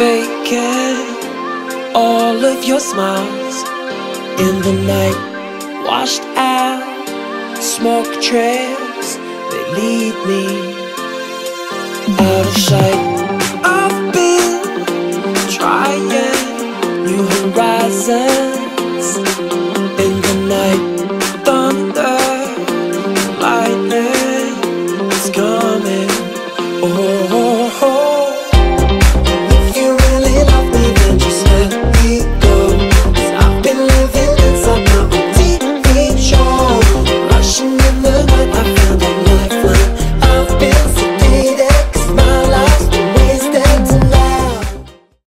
faking all of your smiles in the night, washed out smoke trails. They lead me out of sight. I've been trying new horizons.